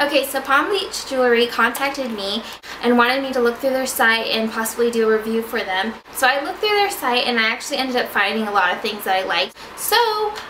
Okay, so Palm Beach Jewelry contacted me and wanted me to look through their site and possibly do a review for them. So I looked through their site and I actually ended up finding a lot of things that I liked. So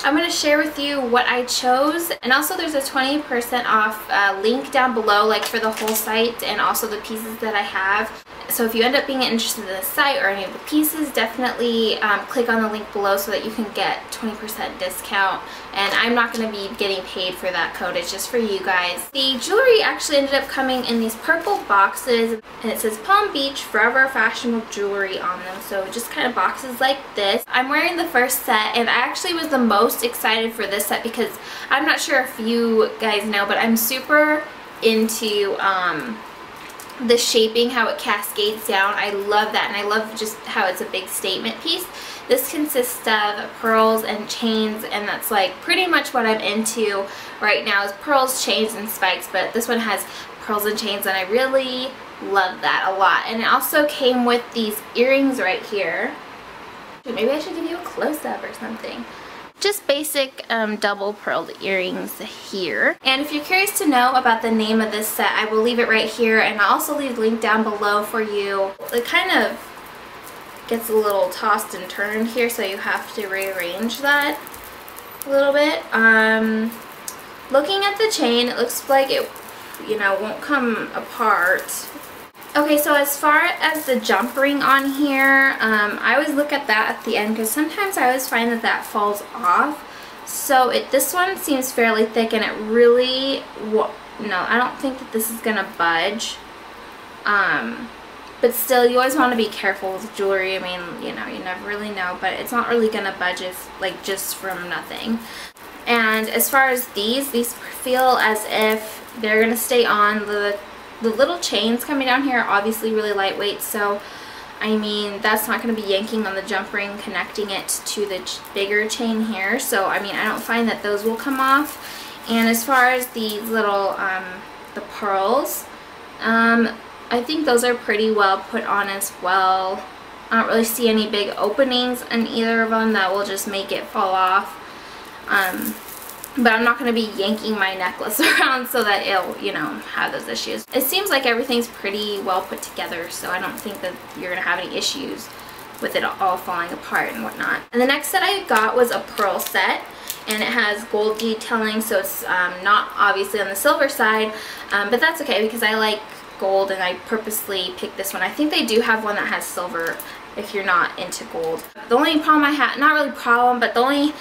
I'm going to share with you what I chose and also there's a 20% off uh, link down below like for the whole site and also the pieces that I have. So if you end up being interested in the site or any of the pieces, definitely um, click on the link below so that you can get 20% discount. And I'm not going to be getting paid for that code, it's just for you guys. The jewelry actually ended up coming in these purple boxes and it says Palm Beach Forever Fashionable Jewelry on them. So just kind of boxes like this. I'm wearing the first set and I actually was the most excited for this set because I'm not sure if you guys know, but I'm super into um, the shaping, how it cascades down. I love that and I love just how it's a big statement piece. This consists of pearls and chains and that's like pretty much what I'm into right now is pearls, chains, and spikes but this one has pearls and chains and I really love that a lot. And it also came with these earrings right here. Maybe I should give you a close-up or something just basic um, double pearled earrings here. And if you're curious to know about the name of this set, I will leave it right here and I'll also leave the link down below for you. It kind of gets a little tossed and turned here so you have to rearrange that a little bit. Um, looking at the chain, it looks like it you know, won't come apart Okay, so as far as the jump ring on here, um, I always look at that at the end because sometimes I always find that that falls off. So it this one seems fairly thick and it really, no, I don't think that this is going to budge. Um, but still, you always want to be careful with jewelry. I mean, you know, you never really know, but it's not really going to budge if, like, just from nothing. And as far as these, these feel as if they're going to stay on. The the little chains coming down here are obviously really lightweight, so I mean, that's not going to be yanking on the jump ring, connecting it to the ch bigger chain here. So, I mean, I don't find that those will come off. And as far as these little, um, the pearls, um, I think those are pretty well put on as well. I don't really see any big openings in either of them that will just make it fall off. Um, but I'm not going to be yanking my necklace around so that it'll, you know, have those issues. It seems like everything's pretty well put together, so I don't think that you're going to have any issues with it all falling apart and whatnot. And the next set I got was a pearl set and it has gold detailing so it's um, not obviously on the silver side um, but that's okay because I like gold and I purposely picked this one. I think they do have one that has silver if you're not into gold. The only problem I had, not really problem, but the only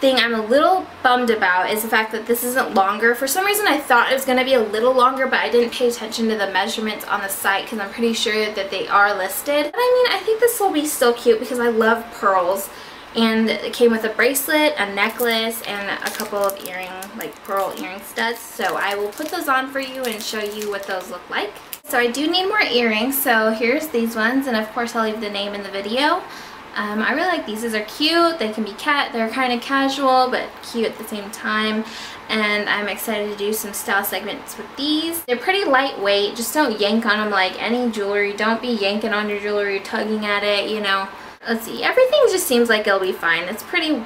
thing I'm a little bummed about is the fact that this isn't longer. For some reason I thought it was going to be a little longer but I didn't pay attention to the measurements on the site because I'm pretty sure that they are listed. But I mean I think this will be so cute because I love pearls and it came with a bracelet, a necklace, and a couple of earring, like pearl earring studs. So I will put those on for you and show you what those look like. So I do need more earrings, so here's these ones, and of course I'll leave the name in the video. Um, I really like these. These are cute. They can be cat. They're kind of casual but cute at the same time. And I'm excited to do some style segments with these. They're pretty lightweight. Just don't yank on them like any jewelry. Don't be yanking on your jewelry, tugging at it, you know. Let's see. Everything just seems like it'll be fine. It's pretty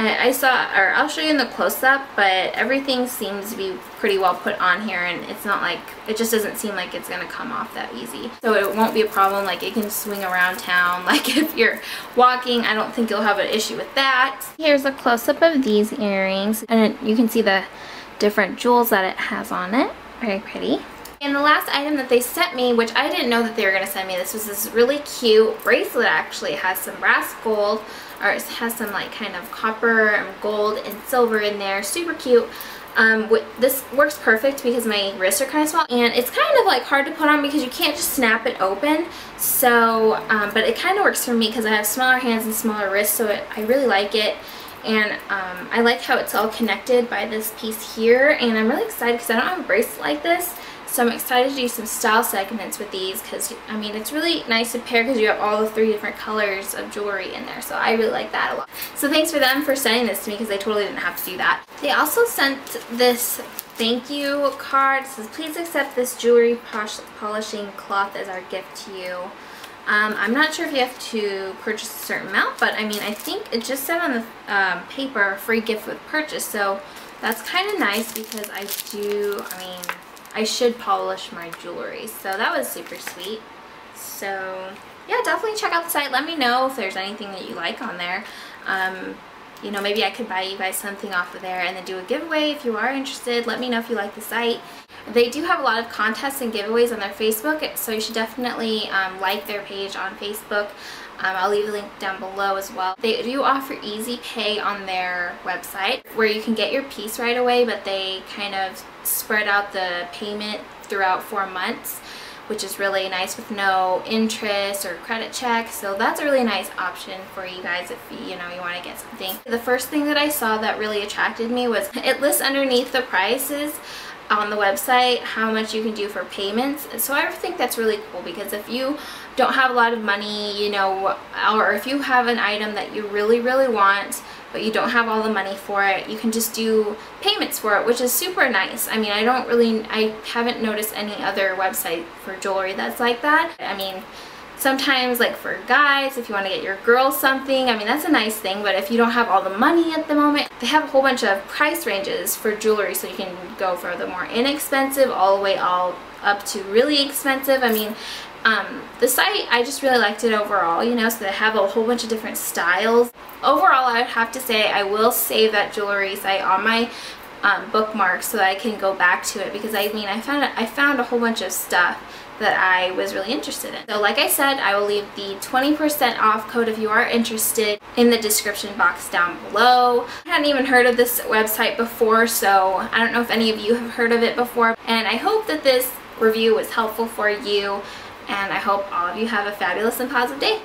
I, I saw, or I'll show you in the close-up, but everything seems to be pretty well put on here and it's not like, it just doesn't seem like it's going to come off that easy. So it won't be a problem, like it can swing around town, like if you're walking, I don't think you'll have an issue with that. Here's a close-up of these earrings and you can see the different jewels that it has on it. Very pretty. And the last item that they sent me, which I didn't know that they were going to send me, this was this really cute bracelet actually. It has some brass gold, or it has some like kind of copper and gold and silver in there. Super cute. Um, this works perfect because my wrists are kind of small and it's kind of like hard to put on because you can't just snap it open so um, but it kind of works for me because I have smaller hands and smaller wrists so it, I really like it and um, I like how it's all connected by this piece here and I'm really excited because I don't have a bracelet like this so I'm excited to do some style segments with these because, I mean, it's really nice to pair because you have all the three different colors of jewelry in there. So I really like that a lot. So thanks for them for sending this to me because they totally didn't have to do that. They also sent this thank you card. It says, please accept this jewelry polishing cloth as our gift to you. Um, I'm not sure if you have to purchase a certain amount, but I mean, I think it just said on the um, paper, free gift with purchase. So that's kind of nice because I do, I mean, I should polish my jewelry. So that was super sweet. So yeah, definitely check out the site. Let me know if there's anything that you like on there. Um, you know, maybe I could buy you guys something off of there and then do a giveaway if you are interested. Let me know if you like the site. They do have a lot of contests and giveaways on their Facebook, so you should definitely um, like their page on Facebook. Um, I'll leave a link down below as well. They do offer easy pay on their website where you can get your piece right away, but they kind of spread out the payment throughout four months which is really nice with no interest or credit check. So that's a really nice option for you guys if you know you want to get something. The first thing that I saw that really attracted me was it lists underneath the prices on the website how much you can do for payments. So I think that's really cool because if you don't have a lot of money, you know, or if you have an item that you really, really want, but you don't have all the money for it, you can just do payments for it, which is super nice. I mean, I don't really, I haven't noticed any other website for jewelry that's like that. I mean, sometimes like for guys, if you want to get your girl something, I mean, that's a nice thing, but if you don't have all the money at the moment, they have a whole bunch of price ranges for jewelry, so you can go for the more inexpensive all the way all up to really expensive. I mean, um, the site, I just really liked it overall, you know, so they have a whole bunch of different styles. Overall, I would have to say I will save that jewelry site on my um, bookmark so that I can go back to it because I mean, I found, I found a whole bunch of stuff that I was really interested in. So like I said, I will leave the 20% off code if you are interested in the description box down below. I hadn't even heard of this website before, so I don't know if any of you have heard of it before. And I hope that this review was helpful for you and I hope all of you have a fabulous and positive day.